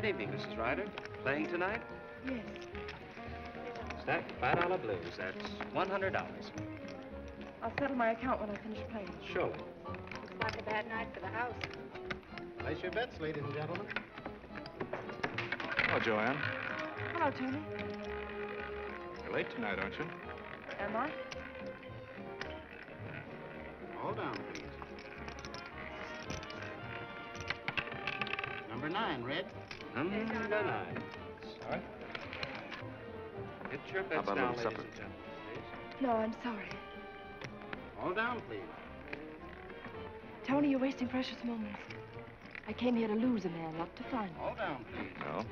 Good evening, Mrs. Ryder. Playing tonight? Yes. Stack five dollar blues. That's one hundred dollars. I'll settle my account when I finish playing. Surely. Looks like a bad night for the house. Place your bets, ladies and gentlemen. Hello, Joanne. Hello, Tony. You're late tonight, aren't you? Am I? All down, please. Nine, Red. Number nine. Sorry. Get your bets about a down, little ladies supper? and gentlemen, please. No, I'm sorry. All down, please. Tony, you're wasting precious moments. I came here to lose a man, not to find one. All down, please. No.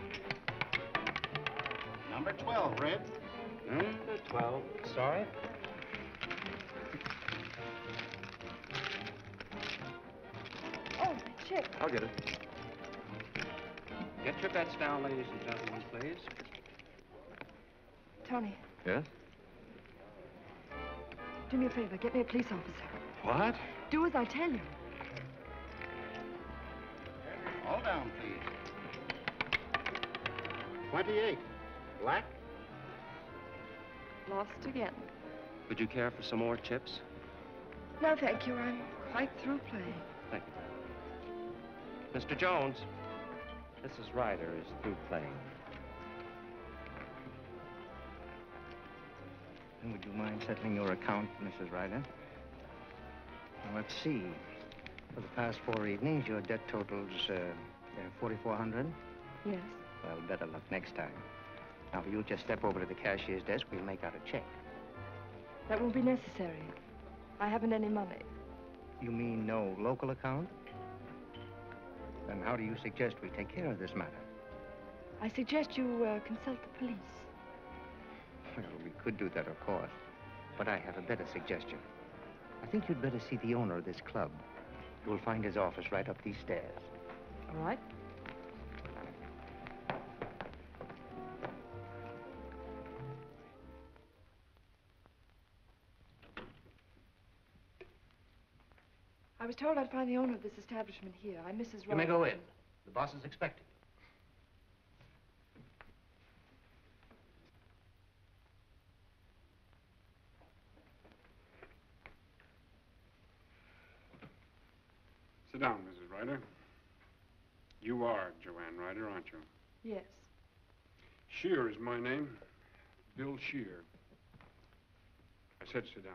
Number 12, Red. Number twelve. Sorry. Oh, my chip. I'll get it. Get your bets down, ladies and gentlemen, please. Tony, Yes? do me a favor. Get me a police officer. What? Do as I tell you. All down, please. 28. Black. Lost again. Would you care for some more chips? No, thank you. I'm quite through playing. Thank you. Mr. Jones, Mrs. Ryder is through playing. And would you mind settling your account, Mrs. Ryder? Now, let's see. For the past four evenings, your debt totals uh, uh, 4400 Yes. Well, better luck next time. Now, if you'll just step over to the cashier's desk. We'll make out a check. That won't be necessary. I haven't any money. You mean no local account? Then how do you suggest we take care of this matter? I suggest you uh, consult the police. Well, we could do that, of course. But I have a better suggestion. I think you'd better see the owner of this club. You'll find his office right up these stairs. All right? I was told I'd find the owner of this establishment here. I'm Mrs. You may Ryder. go in. The boss is expecting you. Sit down, Mrs. Ryder. You are Joanne Ryder, aren't you? Yes. Shear is my name. Bill Shear. I said sit down.